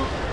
Huh?